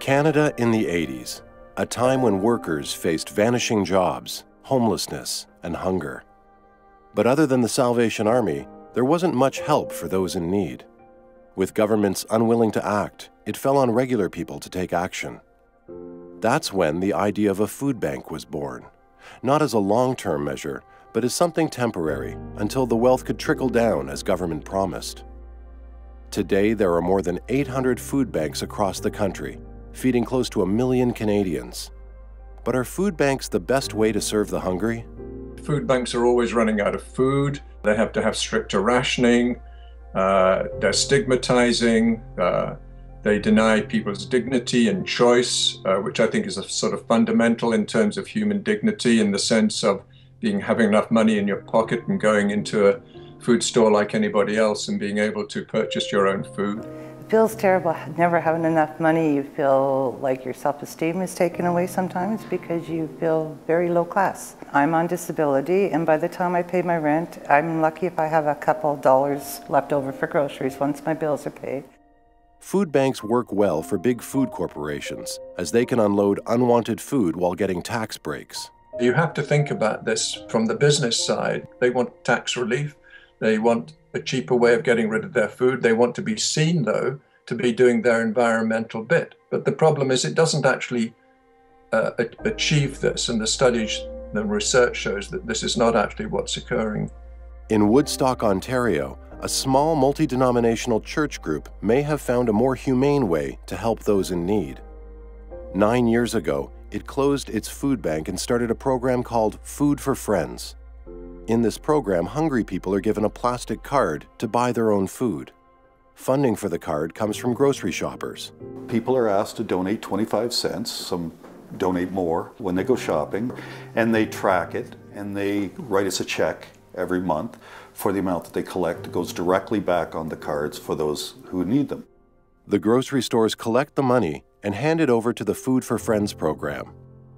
Canada in the 80s, a time when workers faced vanishing jobs, homelessness, and hunger. But other than the Salvation Army, there wasn't much help for those in need. With governments unwilling to act, it fell on regular people to take action. That's when the idea of a food bank was born, not as a long term measure, but as something temporary until the wealth could trickle down as government promised. Today, there are more than 800 food banks across the country, feeding close to a million Canadians. But are food banks the best way to serve the hungry? Food banks are always running out of food. They have to have stricter rationing. Uh, they're stigmatizing. Uh, they deny people's dignity and choice, uh, which I think is a sort of fundamental in terms of human dignity, in the sense of being having enough money in your pocket and going into a food store like anybody else and being able to purchase your own food feels terrible never having enough money. You feel like your self-esteem is taken away sometimes because you feel very low class. I'm on disability and by the time I pay my rent, I'm lucky if I have a couple dollars left over for groceries once my bills are paid. Food banks work well for big food corporations as they can unload unwanted food while getting tax breaks. You have to think about this from the business side. They want tax relief. They want a cheaper way of getting rid of their food. They want to be seen, though, to be doing their environmental bit. But the problem is, it doesn't actually uh, achieve this, and the studies, the research shows that this is not actually what's occurring. In Woodstock, Ontario, a small multi denominational church group may have found a more humane way to help those in need. Nine years ago, it closed its food bank and started a program called Food for Friends. In this program, hungry people are given a plastic card to buy their own food. Funding for the card comes from grocery shoppers. People are asked to donate 25 cents, some donate more when they go shopping, and they track it and they write us a check every month for the amount that they collect. It goes directly back on the cards for those who need them. The grocery stores collect the money and hand it over to the Food for Friends program.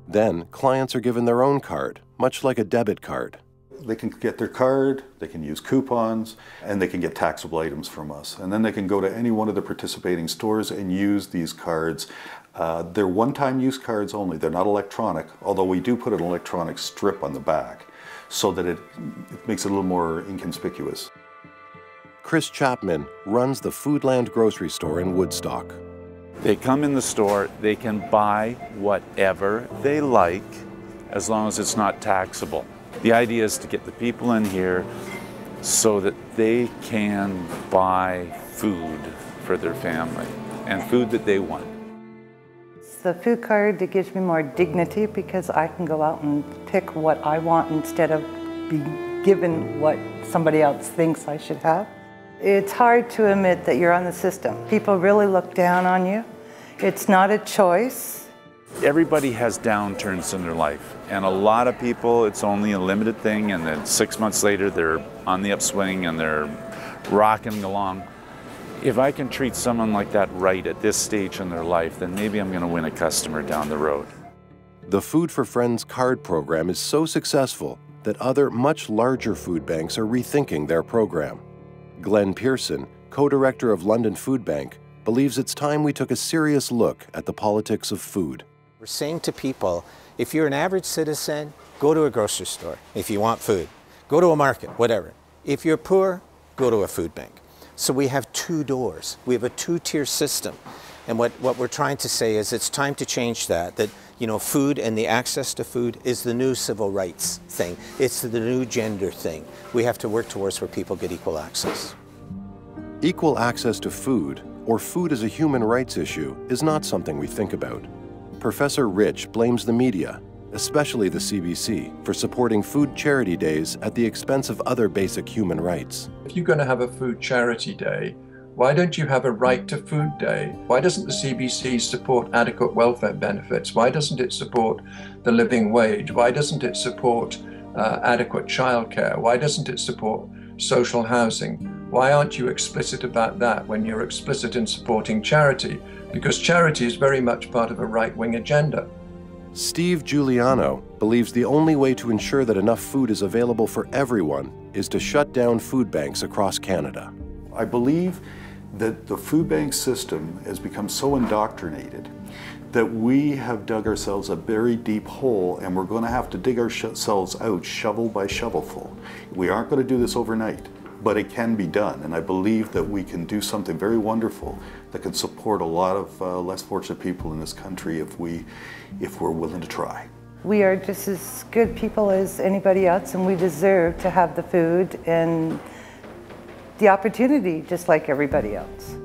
Then, clients are given their own card, much like a debit card they can get their card, they can use coupons, and they can get taxable items from us. And then they can go to any one of the participating stores and use these cards. Uh, they're one-time use cards only. They're not electronic, although we do put an electronic strip on the back so that it, it makes it a little more inconspicuous. Chris Chapman runs the Foodland grocery store in Woodstock. They come in the store, they can buy whatever they like as long as it's not taxable. The idea is to get the people in here so that they can buy food for their family and food that they want. It's the food card that gives me more dignity because I can go out and pick what I want instead of being given what somebody else thinks I should have. It's hard to admit that you're on the system. People really look down on you. It's not a choice. Everybody has downturns in their life, and a lot of people, it's only a limited thing, and then six months later, they're on the upswing and they're rocking along. If I can treat someone like that right at this stage in their life, then maybe I'm going to win a customer down the road. The Food for Friends card program is so successful that other, much larger food banks are rethinking their program. Glen Pearson, co director of London Food Bank, believes it's time we took a serious look at the politics of food. We're saying to people, if you're an average citizen, go to a grocery store if you want food. Go to a market, whatever. If you're poor, go to a food bank. So we have two doors. We have a two-tier system. And what, what we're trying to say is it's time to change that, that you know, food and the access to food is the new civil rights thing. It's the new gender thing. We have to work towards where people get equal access. Equal access to food, or food as a human rights issue, is not something we think about. Professor Rich blames the media, especially the CBC, for supporting food charity days at the expense of other basic human rights. If you're going to have a food charity day, why don't you have a right to food day? Why doesn't the CBC support adequate welfare benefits? Why doesn't it support the living wage? Why doesn't it support uh, adequate childcare? Why doesn't it support social housing? Why aren't you explicit about that when you're explicit in supporting charity? because charity is very much part of a right wing agenda. Steve Giuliano believes the only way to ensure that enough food is available for everyone is to shut down food banks across Canada. I believe that the food bank system has become so indoctrinated that we have dug ourselves a very deep hole and we're going to have to dig ourselves out shovel by shovelful. We aren't going to do this overnight, but it can be done. And I believe that we can do something very wonderful that can support a lot of uh, less fortunate people in this country if, we, if we're willing to try. We are just as good people as anybody else, and we deserve to have the food and the opportunity just like everybody else.